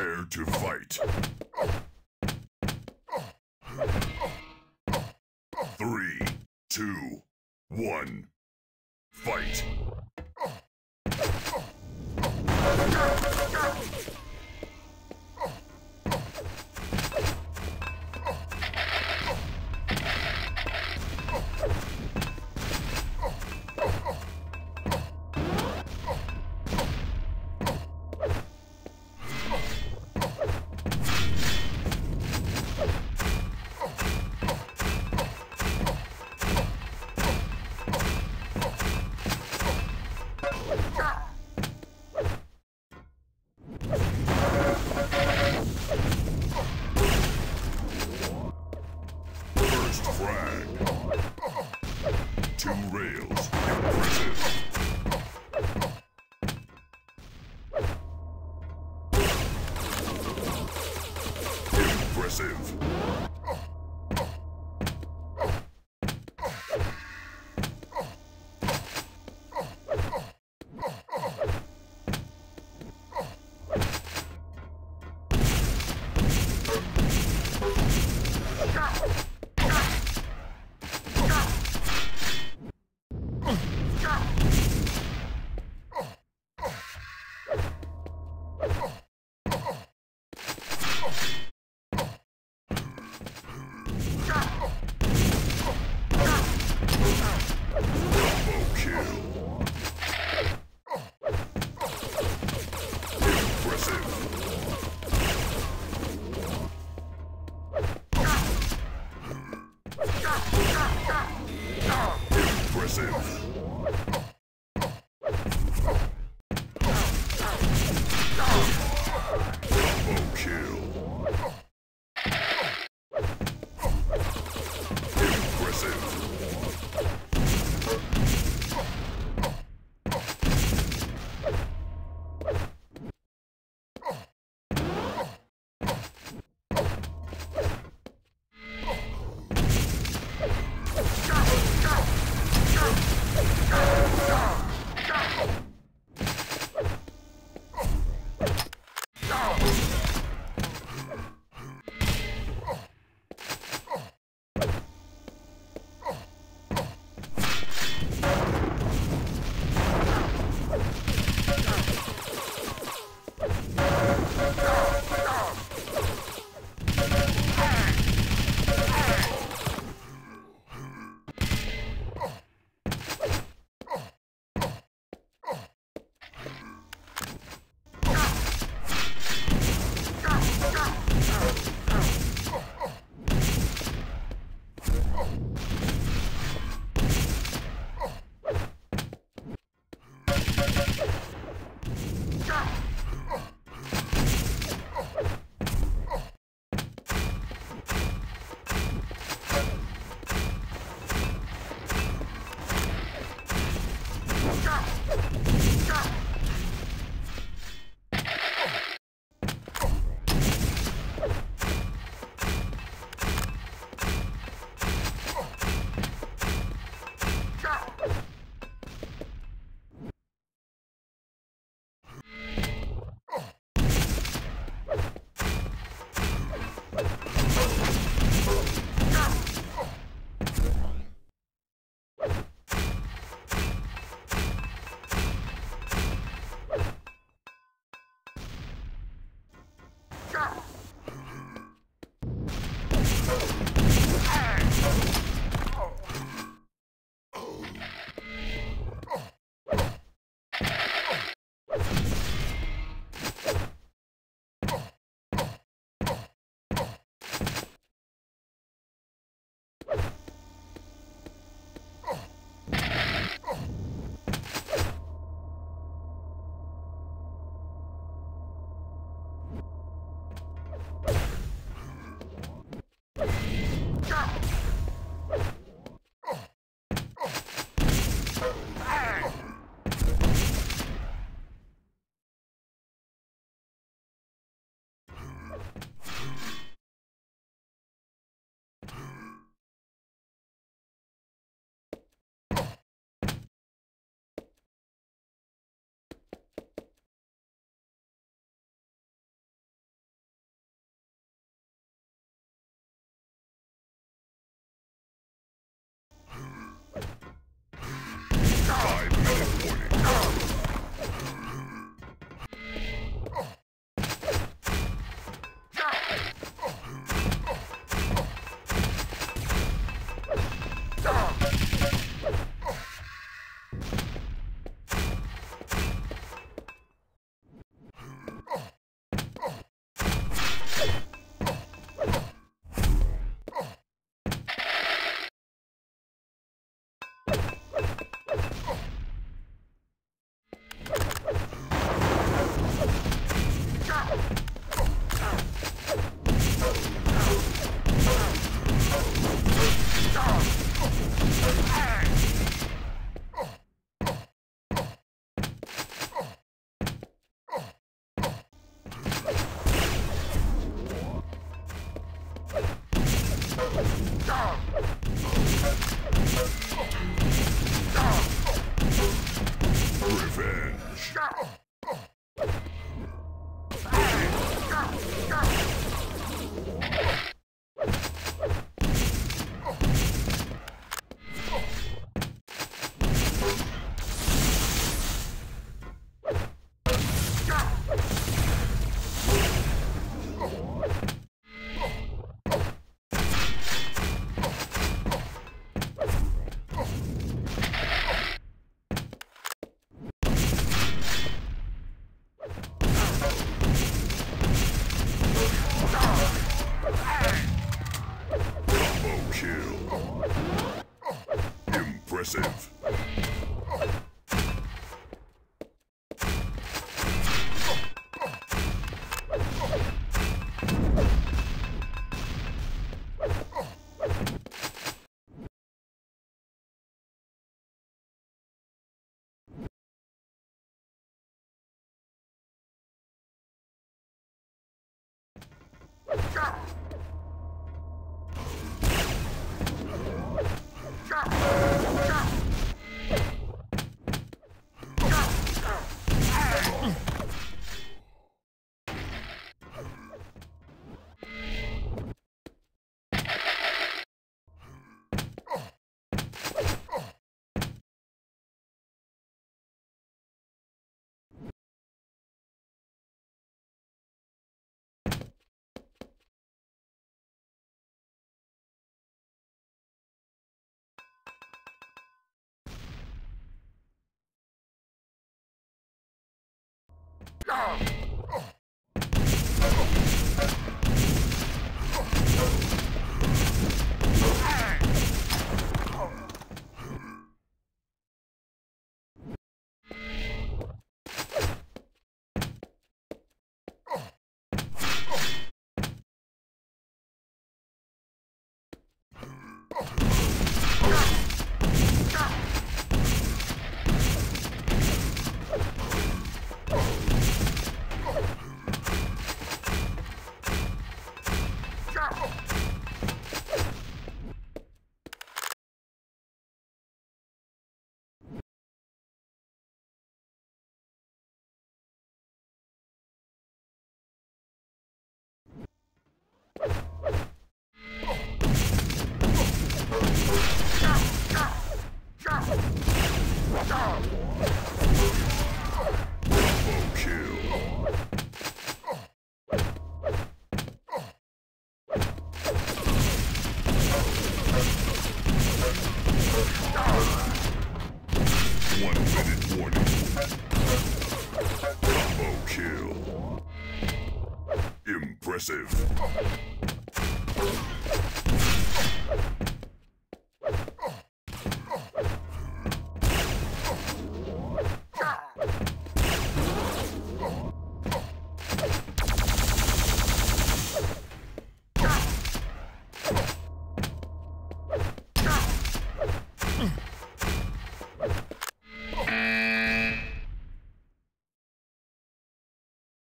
Prepare to fight. Three, two, one, fight. Let's go. Impressive. Revenge. Combo One minute warning.